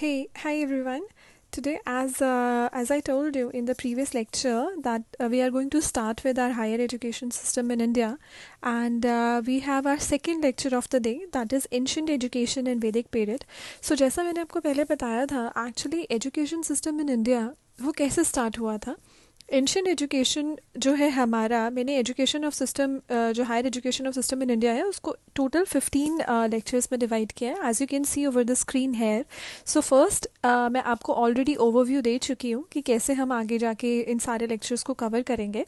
Hey, hi everyone. Today, as uh, as I told you in the previous lecture, that uh, we are going to start with our higher education system in India, and uh, we have our second lecture of the day, that is ancient education in Vedic period. So जैसा मैंने आपको पहले बताया था, actually education system in India वो कैसे start हुआ था एंशियन एजुकेशन जो है हमारा, मैंने एजुकेशन ऑफ़ सिस्टम जो higher education of system in India है, उसको टोटल फिफ्टीन लेक्चर्स में डिवाइड किया है। As you can see over the screen here so first मैं आपको ऑलरेडी ओवरव्यू दे चुकी हूँ कि कैसे हम आगे जाके इन सारे लेक्चर्स को कवर करेंगे।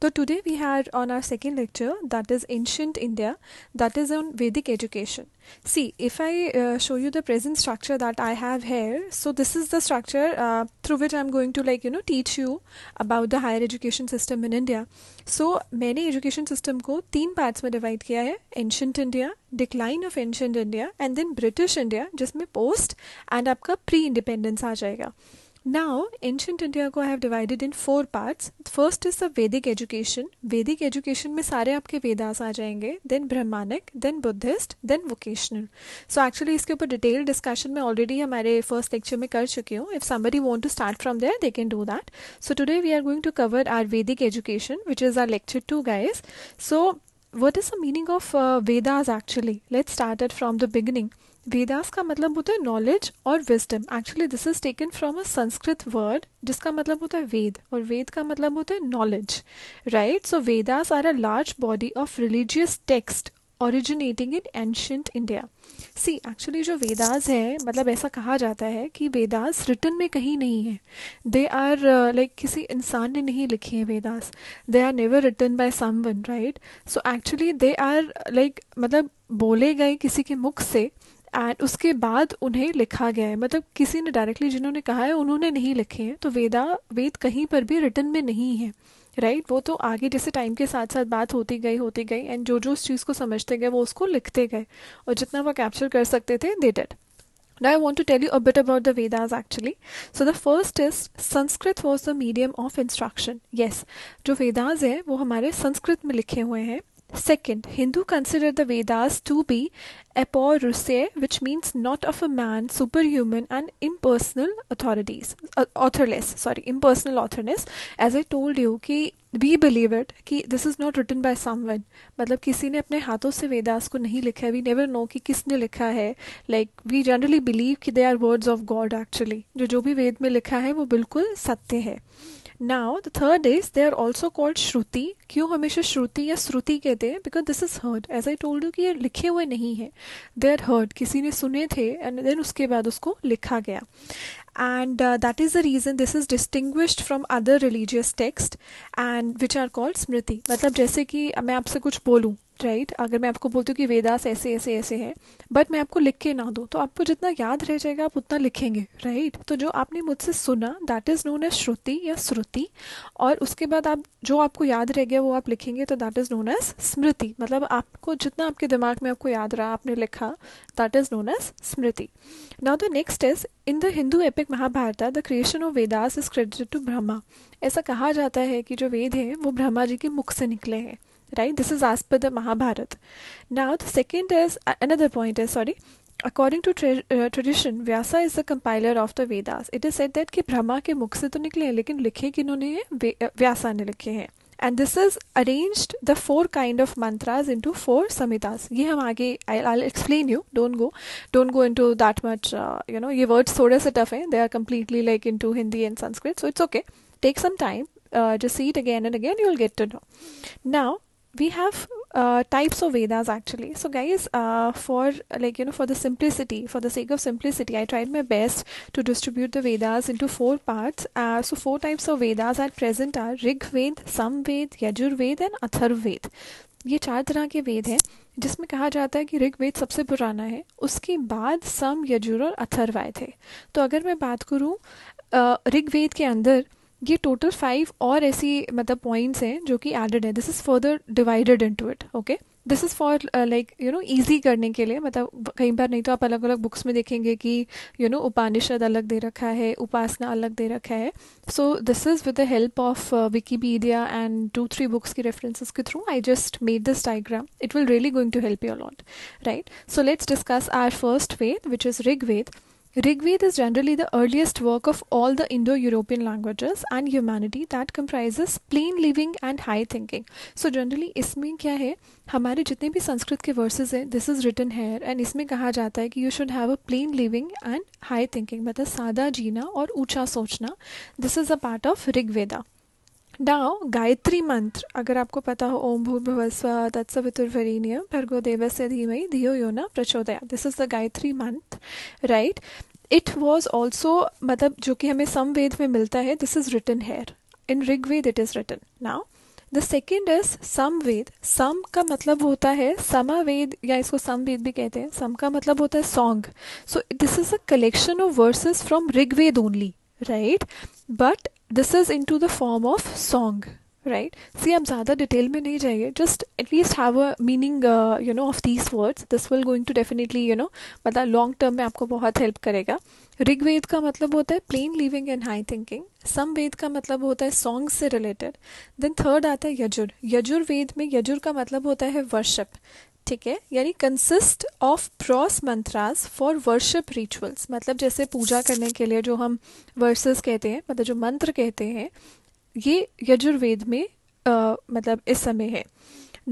तो today we had on our second lecture that is ancient India that is on Vedic education see if I show you the present structure that I have here so this is the structure through which I am going to like you know teach you about the higher education system in India so मैंने education system को तीन parts में divide किया है ancient India decline of ancient India and then British India जिसमें post and आपका pre independence आ जाएगा। Now, ancient India को I have divided in four parts. First is the Vedic education. Vedic education में सारे आपके वेदास आ जाएँगे. Then Brahmanic, then Buddhist, then vocational. So actually इसके ऊपर detailed discussion मैं already हमारे first lecture में कर चुकी हूँ. If somebody want to start from there, they can do that. So today we are going to cover our Vedic education, which is our lecture two, guys. So what is the meaning of uh, Vedas actually? Let's start it from the beginning. Vedas का मतलब होता है knowledge और wisdom actually this is taken from a Sanskrit word जिसका मतलब होता है वेद, और वेद का मतलब होता है knowledge right so Vedas are a large body of religious text originating in ancient India see actually जो वेदास है मतलब ऐसा कहा जाता है कि वेदास रिटर्न में कहीं नहीं है. दे आर लाइक किसी इंसान ने नहीं लिखे हैं Vedas they are never written by someone right so actually they are like मतलब बोले गए किसी के मुख से एंड उसके बाद उन्हें लिखा गया है मतलब किसी ने डायरेक्टली जिन्होंने कहा है उन्होंने नहीं लिखे हैं तो वेदा वेद कहीं पर भी रिटर्न में नहीं है राइट right? वो तो आगे जैसे टाइम के साथ साथ बात होती गई होती गई एंड जो जो उस चीज़ को समझते गए वो उसको लिखते गए और जितना वो कैप्चर कर सकते थे they did Now I want to tell you a bit about the Vedas actually. So the first is Sanskrit was the medium of instruction. Yes, जो Vedas है वो हमारे संस्कृत में लिखे हुए हैं। Second, Hindu consider the Vedas to be aporysae, which means not of a man, superhuman and impersonal authorities, uh, authorless, sorry, impersonal authorness. As I told you कि we believe it कि this is not written by someone मतलब किसी ने अपने हाथों से वेदास को नहीं लिखा है we never know कि किसने लिखा है like we generally believe कि they are words of God actually जो जो भी वेद में लिखा है वो बिल्कुल सत्य है now the third is they are also called Shruti क्यों हमेशा श्रुति या श्रुति कहते हैं? Because this is heard as I told you कि ये लिखे हुए नहीं है. दे आर हर्ड किसी ने सुने थे एंड देन उसके बाद उसको लिखा गया. And that is the reason this is distinguished from other religious text and which are called Smriti मतलब जैसे कि मैं आपसे कुछ बोलूँ. Right right? अगर मैं आपको बोलती हूँ कि वेदास ऐसे ऐसे ऐसे है बट मैं आपको लिख के ना दूँ तो आपको जितना याद रह जाएगा, आप उतना लिखेंगे राइट right? तो जो आपने मुझसे सुना that is known as Shruti या श्रुति और उसके बाद आप, जो आपको याद रह गया, वो आप लिखेंगे तो that is known as Smriti मतलब आपको जितना आपके दिमाग में आपको याद रहा, आपने लिखा that is known as Smriti now the next is in the Hindu epic Mahabharata the creation of Vedas is credited to Brahma ऐसा कहा जाता है कि जो वेद है, वो ब्रह्मा जी के मुख से निकले हैं right this is as per the mahabharata now the second is uh, another point is sorry according to tra- uh, tradition vyasa is the compiler of the vedas it is said that कि ब्रह्मा के मुख से तो निकले हैं लेकिन लिखे किन्होंने हैं व्यासा ने लिखे हैं and this is arranged the four kind of mantras into four samhitas ये हम आगे I'll explain you don't go don't go into that much uh, you know ये words थोड़े से tough हैं are completely like into Hindi and Sanskrit so it's okay take some time uh, just see it again and again you'll get to know now we have uh, types of Vedas actually. So, guys, uh, for like you know, for the simplicity, for the sake of simplicity, I tried my best to distribute the Vedas into four parts. Uh, so, four types of Vedas at present are Rig Ved, Samved, Yajurved, and Atharved. ये चार तरह के वेद हैं जिसमें कहा जाता है कि ऋग्वेद सबसे पुराना है उसके बाद सम यजुर और अथर्वाय थे तो अगर मैं बात करूँ ऋग्वेद के अंदर ये टोटल फाइव और ऐसी मतलब पॉइंट्स हैं जो कि एडेड है. This is further divided into it okay this is for like you know easy करने के लिए मतलब कई बार नहीं तो आप अलग अलग बुक्स में देखेंगे कि यू नो उपानिषद अलग दे रखा है उपासना अलग दे रखा है. So this is with the help of Wikipedia and two three books की रेफरेंसेस के through I just made this diagram it will really going to help you a lot right so let's discuss our first Veda which is Rig Veda Rigved is generally the earliest work of all the Indo-European languages and humanity that comprises plain living and high thinking. So generally इसमें क्या है हमारे जितने भी संस्कृत के versus हैं this is written here and इसमें कहा जाता है कि you should have a plain living and high thinking मतलब सादा जीना और ऊंचा सोचना this is a part of Rigveda Now Gayatri mantra. अगर आपको पता हो, ओम भूर्भुवस्व तत्सवितुर्वरेण्यम भर्गो देवस्य धीमहि, धियो यो न प्रचोदया दिस इज़ द गायत्री मंत्र राइट इट वॉज़ ऑल्सो मतलब जो कि हमें समवेद में मिलता है this is written here in Rigveda it is written now the second is Samaveda. सम का मतलब होता है समावेद, या इसको समवेद भी कहते हैं। सम का मतलब होता है song so this is a collection of verses from Rigveda only right but this is in to the form of song right see आप ज़्यादा डिटेल में नहीं जाइए just at least have a meaning you know of these words this will going to definitely you know मतलब long term में आपको बहुत help करेगा. ऋग्वेद का मतलब होता है plain living and high thinking Samaveda का मतलब होता है सॉन्ग से रिलेटेड देन थर्ड आता है यजुर यजुर्वेद में यजुर का मतलब होता है वर्शिप ठीक है? यानी consist of prose mantras for worship rituals मतलब जैसे पूजा करने के लिए जो हम वर्सेस कहते हैं मतलब जो मंत्र कहते हैं ये यजुर्वेद में आ, मतलब इस समय है।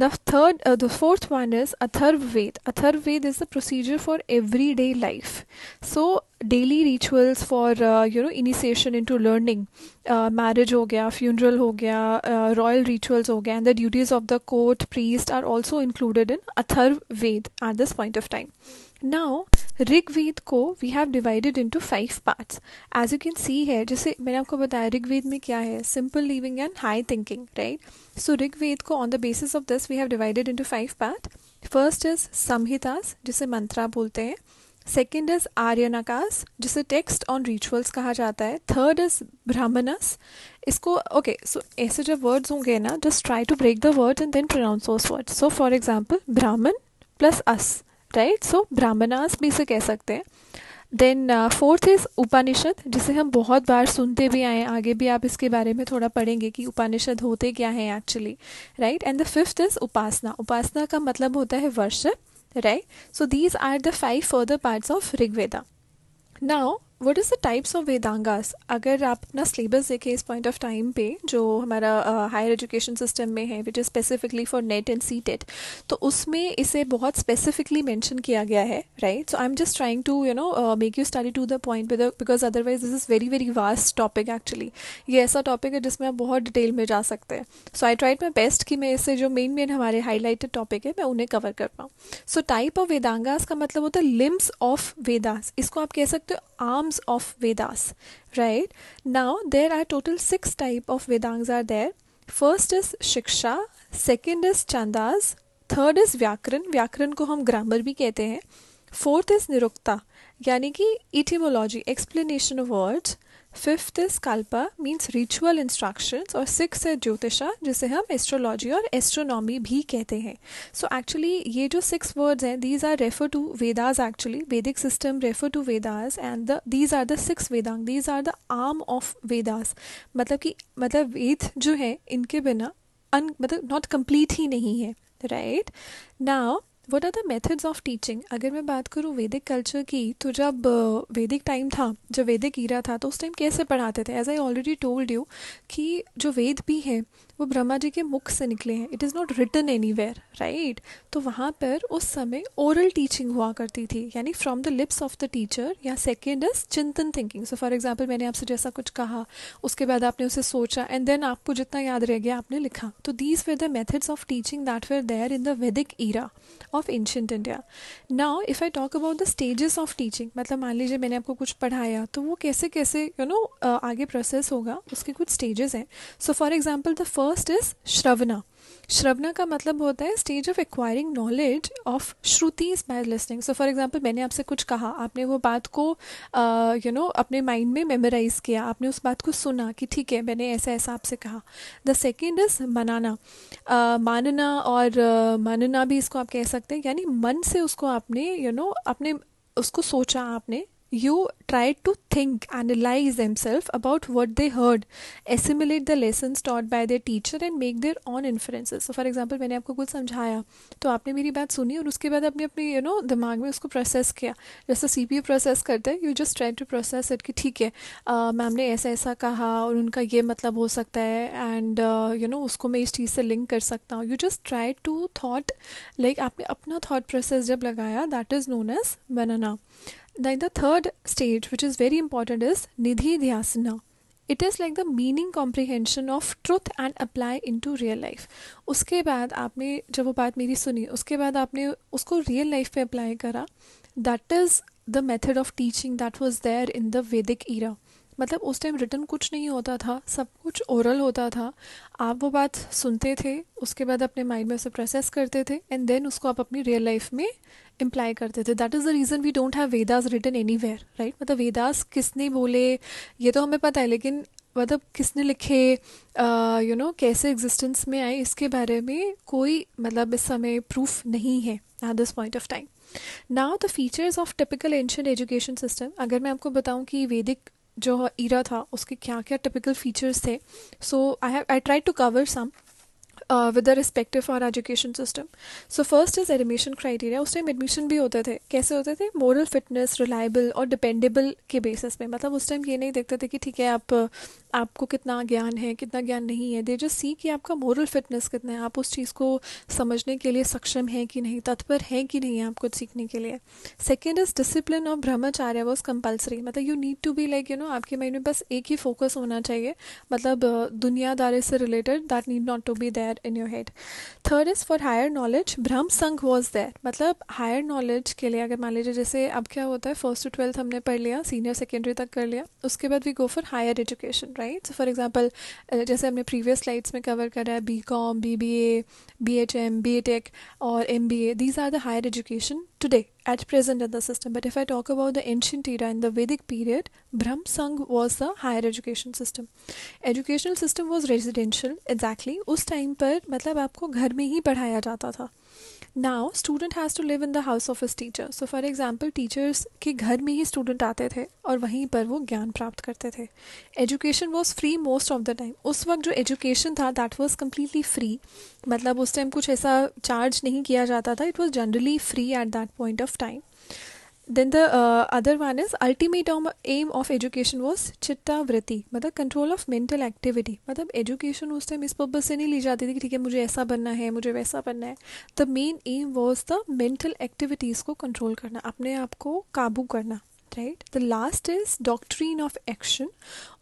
The third, uh, the fourth one is Atharv Ved. Is the procedure for everyday life. So daily rituals for uh, you know initiation into learning, uh, marriage ho gaya, funeral ho gaya, uh, royal rituals ho gaya, and the duties of the court priest are also included in Atharv at this point of time. Now Rigveda को we have divided into five parts as you can see है जैसे मैंने आपको बताया, ऋग्वेद में क्या है? Simple living and high thinking right so Rigveda को on the basis of this we have divided into five part first is Samhitas जिसे मंत्रा बोलते हैं. सेकेंड इज़ आर्यनाकास जिसे टेक्स्ट ऑन रिचुअल्स कहा जाता है. थर्ड इज़ ब्राह्मणस इसको ओके सो ऐसे जब वर्ड्स होंगे ना just try to break the words and then pronounce those words so for example Brahman plus as right so Brahmanas भी इसे कह सकते हैं। देन फोर्थ इज़ उपनिषद जिसे हम बहुत बार सुनते भी आए आगे भी आप इसके बारे में थोड़ा पढ़ेंगे कि उपनिषद होते क्या हैं actually right and the fifth is Upasana Upasana का मतलब होता है worship right so these are the five further parts of Rigveda now what is the types of Vedangas अगर आप अपना सिलेबस देखें इस पॉइंट ऑफ़ टाइम पे, जो हमारा हायर एजुकेशन सिस्टम में है which is specifically for NET and C TET तो उसमें इसे बहुत स्पेसिफिकली मेंशन किया गया है right so I am just trying to you know make you study to the point because otherwise this is very very vast topic actually ये ऐसा topic है जिसमें आप बहुत डिटेल में जा सकते हैं। सो आई ट्राइड माई बेस्ट कि मैं इसे, जो मेन मेन हमारे हाईलाइटेड टॉपिक है, मैं उन्हें कवर कर पाऊँ। सो टाइप ऑफ़ वेदांगास का मतलब होता है लिम्स ऑफ़ वेदास इसको आप कह सकते हो arms of Vedas, right? Now there are total six type of Vedangas are there. First is Shiksha, second is Chandas, third is Vyakran, Vyakran को हम grammar भी कहते हैं Fourth is निरुक्ता यानी कि etymology explanation of words fifth is Kalpa means ritual instructions और six है ज्योतिषा जिसे हम एस्ट्रोलॉजी और एस्ट्रोनॉमी भी कहते हैं। सो एक्चुअली ये जो सिक्स वर्ड्स हैं these are refer to Vedas actually Vedic system refer to Vedas and the these are the six Vedang these are the arm of Vedas मतलब कि मतलब वेद जो है, इनके बिना, अन मतलब नॉट कंप्लीट ही नहीं है right now what are the methods of teaching अगर मैं बात करूँ वैदिक कल्चर की तो जब वैदिक टाइम था, जब वैदिक ईरा था तो उस टाइम कैसे पढ़ाते थे? As I already told you कि जो वेद भी है, वो ब्रह्मा जी के मुख से निकले हैं। It is not written anywhere right तो वहाँ पर उस समय ओरल टीचिंग हुआ करती थी, यानी from the lips of the teacher या second is Chintan thinking so for example मैंने आपसे जैसा कुछ कहा, उसके बाद आपने उसे सोचा एंड देन आपको जितना याद रह गया, आपने लिखा। तो these were the methods of teaching that were there in the Vedic era of ancient India now if I talk about the stages of teaching मतलब मान लीजिए मैंने आपको कुछ पढ़ाया तो वो कैसे कैसे यू you नो know, आगे प्रोसेस होगा उसके कुछ स्टेजेस हैं. So for example the first is Shravana Shravana का मतलब होता है stage of acquiring knowledge of Shrutis by listening so for example मैंने आपसे कुछ कहा आपने वो बात को you uh, know you know, अपने माइंड में मेमोराइज किया आपने उस बात को सुना कि ठीक है मैंने ऐसा ऐसा आपसे कहा। द सेकेंड इज़ मनाना मानना और uh, मानना भी इसको आप कह सकते हैं यानी मन से उसको आपने यू you नो know, अपने उसको सोचा आपने you try to think, analyze themselves about what they heard, assimilate the lessons taught by their teacher and make their own inferences. So for example मैंने आपको कुछ समझाया तो आपने मेरी बात सुनी और उसके बाद आपने अपने यू नो दिमाग में उसको प्रोसेस किया। जैसे सी पी प्रोसेस करते हैं you just try to process it कि ठीक है मैम ने ऐसा ऐसा कहा और उनका ये मतलब हो सकता है एंड यू नो उसको मैं इस चीज़ से लिंक कर सकता हूँ। You just try to thought like आपने अपना थाट प्रोसेस जब लगाया that is known as Manana Then the third stage, which is very important, is Nidhi Dhyasana. It is like the meaning comprehension of truth and apply in to real life उसके बाद आपने जब वो बात मेरी सुनी उसके बाद आपने उसको रियल लाइफ पे अप्लाई करा that is the method of teaching that was there in the Vedic era मतलब उस टाइम रिटर्न कुछ नहीं होता था, सब कुछ ओरल होता था। आप वो बात सुनते थे, उसके बाद अपने माइंड में उसे प्रोसेस करते थे एंड देन उसको आप अपनी रियल लाइफ में इम्प्लाई करते थे। That is the reason we don't have Vedas written anywhere right मतलब वेदास किसने बोले, ये तो हमें पता है, लेकिन मतलब किसने लिखे यू नो कैसे एग्जिस्टेंस में आए, इसके बारे में कोई मतलब इस समय प्रूफ नहीं है at this point of time now the features of typical ancient education system अगर मैं आपको बताऊँ कि वैदिक जो इरा था, उसके क्या क्या टिपिकल फीचर्स थे so I have I try to cover some with the respective for education system so first is admission criteria उस टाइम एडमिशन भी होते थे। कैसे होते थे? मॉरल फिटनेस रिलायबल और डिपेंडेबल के बेसिस पे। मतलब उस टाइम ये नहीं देखते थे कि ठीक है, आप आपको कितना ज्ञान है, कितना ज्ञान नहीं है दे जस्ट सी कि आपका मॉरल फिटनेस कितना है, आप उस चीज़ को समझने के लिए सक्षम है कि नहीं, तत्पर है कि नहीं है आप कुछ सीखने के लिए। Second is discipline of Brahmacharya was compulsory मतलब you need to be like you know आपके माइंड में बस एक ही फोकस होना चाहिए मतलब दुनियादारी से related that need not to be there in your head third is for higher knowledge Brahma Sangh was there मतलब हायर नॉलेज के लिए अगर मान लीजिए जैसे अब क्या होता है फ़र्स्ट टू ट्वेल्थ हमने पढ़ लिया सीनियर सेकेंडरी तक कर लिया, उसके बाद we go for higher education right right so for example जैसे हमने प्रीवियस स्लाइड्स में कवर करा है B com B B A B H M B A tech और M B A these are the higher education today at present in the system but if I talk about the ancient era in the Vedic period Brahma Sangh was the higher education system educational system was residential exactly उस time पर मतलब आपको घर में ही पढ़ाया जाता था। Now student has to live in the house of is teacher so for example teachers के घर में ही स्टूडेंट आते थे और वहीं पर वो ज्ञान प्राप्त करते थे। Education was free most of the time उस वक्त जो एजुकेशन था दैट वॉज़ कम्प्लीटली फ्री मतलब उस टाइम कुछ ऐसा चार्ज नहीं किया जाता था. It was generally free at that point of time then the other one is ultimate aim of education was Chittavritti मतलब कंट्रोल ऑफ़ मेंटल एक्टिविटी मतलब एजुकेशन उस टाइम इस पर्पज से नहीं ली जाती थी कि ठीक है, मुझे ऐसा बनना है, मुझे वैसा बनना है. The main aim was the mental activities को कंट्रोल करना, अपने आप को काबू करना right the last is doctrine of action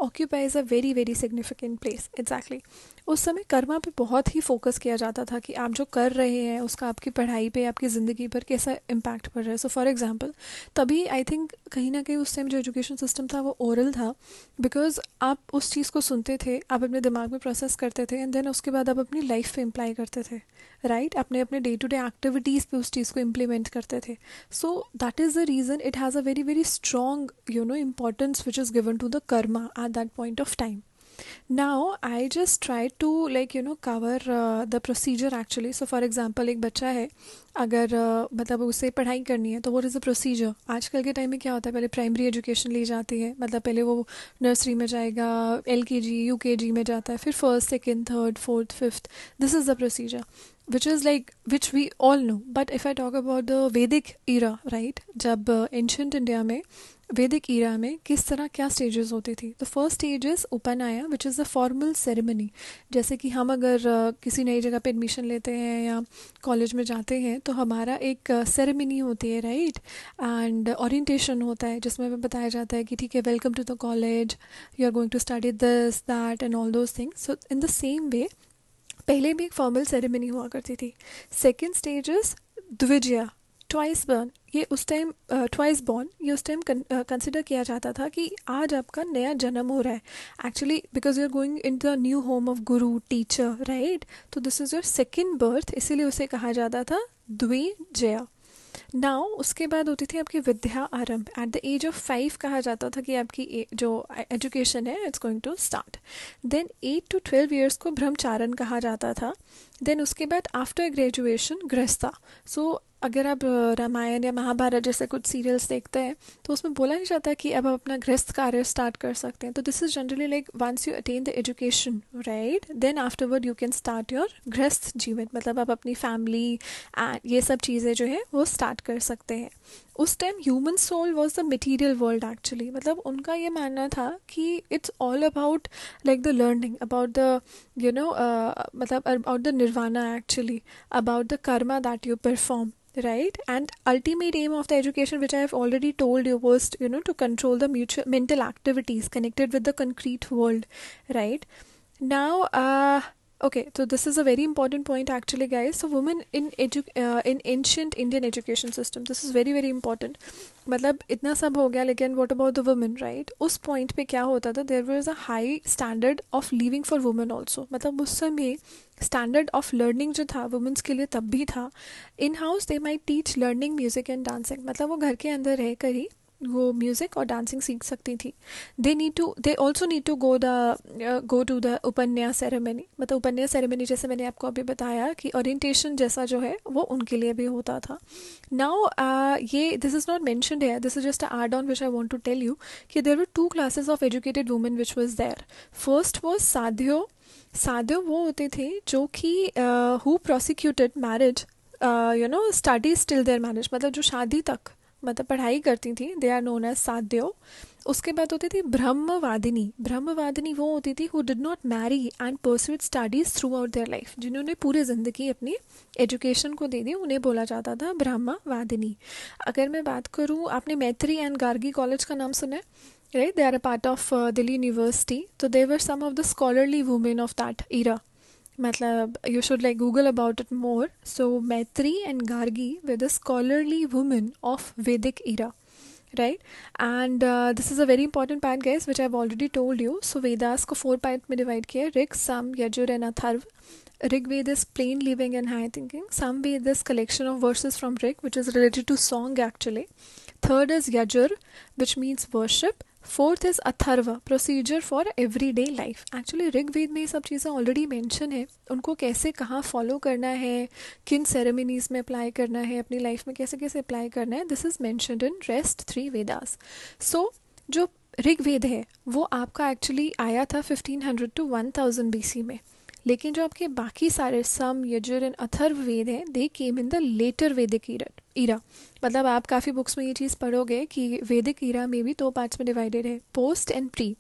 occupies a very very significant place exactly उस समय कर्मा पे बहुत ही फोकस किया जाता था कि आप जो कर रहे हैं, उसका आपकी पढ़ाई पे, आपकी ज़िंदगी पर कैसा इम्पैक्ट पड़ रहा है। सो फॉर एग्जांपल तभी आई थिंक कहीं ना कहीं उस टाइम जो एजुकेशन सिस्टम था वो ओरल था बिकॉज़ आप उस चीज़ को सुनते थे, आप अपने दिमाग में प्रोसेस करते थे एंड देन उसके बाद आप अपनी लाइफ पे इम्प्लाई करते थे राइट right? अपने अपने डे टू डे एक्टिविटीज़ पे उस चीज़ को इम्प्लीमेंट करते थे। So that is the reason it has a very very strong you know importance which is given to the karma at that point of time i just try to like you know cover uh, the procedure actually. So for example एक बच्चा है अगर uh, मतलब उसे पढ़ाई करनी है तो वट इज़ द प्रोसीजर आजकल के टाइम में क्या होता है? पहले प्राइमरी एजुकेशन ली जाती है मतलब पहले वो नर्सरी में जाएगा एल के जी यू के जी में जाता है फिर first second third fourth fifth this is the procedure which is like which we all know. But if i talk about the vedic era right जब एंशंट uh, इंडिया में वैदिक ईरा में किस तरह क्या स्टेजेस होती थी? तो फ़र्स्ट स्टेज इज़ आया which is a formal ceremony जैसे कि हम अगर किसी नई जगह पे एडमिशन लेते हैं या कॉलेज में जाते हैं तो हमारा एक सेरेमनी होती है राइट एंड ओरिएंटेशन होता है, जिसमें हमें बताया जाता है कि ठीक है welcome to the college you are going to study this that and all those things so in the same way पहले भी एक फॉर्मल सेरेमनी हुआ करती थी। सेकेंड स्टेज इज़ द्विजया ट्वाइस बर्न ये उस टाइम ट्वाइस बॉर्न ये उस टाइम कंसिडर किया जाता था कि आज आपका नया जन्म हो रहा है। Actually because you are going in the new home of guru teacher right तो this is your second birth इसीलिए उसे कहा जाता था द्विजया। नाउ उसके बाद होती थी आपकी विद्या आरंभ। At the age of five कहा जाता था कि आपकी जो एजुकेशन है it's going to start then eight to twelve years को ब्रह्मचारण कहा जाता था। देन उसके बाद आफ्टर ग्रेजुएशन गृहस्था। सो अगर आप रामायण या महाभारत जैसे कुछ सीरियल्स देखते हैं तो उसमें बोला नहीं जाता कि अब आप अपना गृहस्थ कार्य स्टार्ट कर सकते हैं। तो this is generally like once you attain the education right then afterward you can start your गृहस्थ जीवन। मतलब आप अपनी फैमिली ये सब चीज़ें जो है, वो स्टार्ट कर सकते हैं। उस time human soul was the material world actually मतलब उनका ये मानना था कि it's all about like the learning about the you know मतलब about the nirvana actually about the karma that you perform right and ultimate aim of the education which I have already told you worst you know to control the mutual mental activities connected with the concrete world right now okay so this is a very important point actually guys. So women in edu- uh, in indian education system this is very very important. मतलब इतना सब हो गया लेकिन what about the women right उस पॉइंट पे क्या होता था? There was a high standard of living for women also मतलब उस समय स्टैंडर्ड ऑफ़ लर्निंग जो था वुमेंस के लिए तब भी था. In house they may teach learning music and dancing मतलब वो घर के अंदर रह ही वो म्यूज़िक और डांसिंग सीख सकती थी। They need to they also need to go the go to the उपन्यास सेरेमनी मतलब उपन्यास सेरेमनी जैसे मैंने आपको अभी बताया कि ओरिएंटेशन जैसा जो है वो उनके लिए भी होता था। नाउ uh, ये दिस इज़ नॉट मैंशनड है this is just add on which I want to tell you कि there were two classes of educated women which was there first was Sadhyo Sadhyo वो होते थे जो कि who prosecuted marriage you know studies still their marriage मतलब जो शादी तक मतलब पढ़ाई करती थी they are known as Sadhyo उसके बाद होती थी ब्रह्मवादिनी। ब्रह्मवादिनी वो होती थी who did not marry and pursued studies throughout their life जिन्होंने पूरी ज़िंदगी अपनी एजुकेशन को दे दी, उन्हें बोला जाता था ब्रह्मवादिनी। अगर मैं बात करूँ, आपने मैत्री एंड गार्गी कॉलेज का नाम सुना है? Right they are a part of Delhi University तो were some of the scholarly women of that era matlab you should like google about it more. So maitri and gargi were the scholarly women of vedic era right? And uh, this is a very important part guys which i've already told you. So vedas ko four part mein divide rig sam yajur and atharva rig ved is plain living and high thinking. Sam ved is collection of verses from rig which is related to song actually. Third is yajur which means worship fourth is Atharva procedure for everyday life actually Rigveda में ये सब चीज़ें already mention है। उनको कैसे, कहाँ follow करना है? किन सेरेमनीज में अप्लाई करना है? अपनी लाइफ में कैसे कैसे अप्लाई करना है? This is mentioned in rest three Vedas so जो ऋग्वेद है, वो आपका एक्चुअली आया था 1500 टू 1000 बीसी में। लेकिन जो आपके बाकी सारे सम, यजुर एंड अथर्व वेद हैं they came in the later Vedic era मतलब आप काफ़ी बुक्स में ये चीज़ पढ़ोगे कि वेदिक ईरा में भी दो पार्ट्स में डिवाइडेड है पोस्ट एंड प्री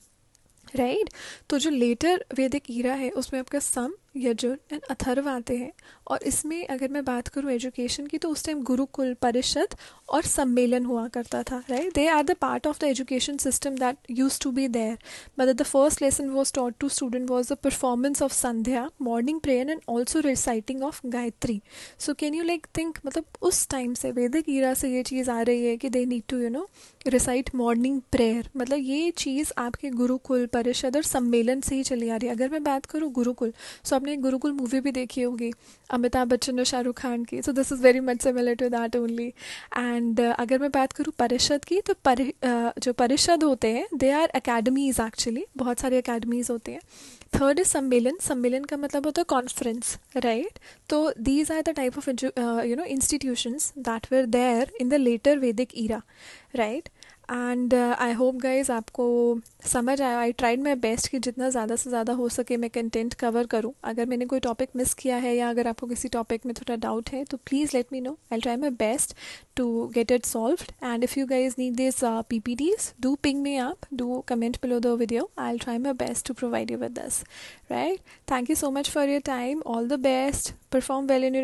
राइट तो जो लेटर वैदिक ईरा है, उसमें आपका सम यजुर एंड अथर्व आते हैं, और इसमें अगर मैं बात करूँ एजुकेशन की तो उस टाइम गुरुकुल, परिषद और सम्मेलन हुआ करता था right they are the part of the education system that use to be there मतलब the first lesson was taught to student was the performance of Sandhya morning prayer and also reciting of Gayatri so can you like think मतलब उस time से वैदिक ईरा से ये चीज़ आ रही है कि they need to you know recite morning prayer मतलब ये चीज़ आपके गुरुकुल, परिषद और सम्मेलन से ही चली आ रही है। अगर मैं बात करूँ गुरुकुल सो आपने गुरुकुल मूवी भी देखी होगी अमिताभ बच्चन और शाहरुख खान की। So this is very much similar to that only and अगर मैं बात करूँ परिषद की तो परि, uh, जो परिषद होते हैं दे आर अकेडमीज़ एक्चुअली बहुत सारी अकेडमीज़ होती हैं। थर्ड इज़ सम्मेलन सम्मेलन का मतलब होता है कॉन्फ्रेंस राइट तो these are the type of you know institutions that were there in the later Vedic era right and I hope guys आपको समझ आया। आई ट्राइड माई बेस्ट कि जितना ज़्यादा से ज़्यादा हो सके मैं कंटेंट कवर करूँ। अगर मैंने कोई टॉपिक मिस किया है या अगर आपको किसी टॉपिक में थोड़ा डाउट है तो please let me know I try my best to get it solve and if you guys need this P P Ds do ping me आप do comment below the video I'll try my best to provide you with this right thank you so much for your time all the best perform well in your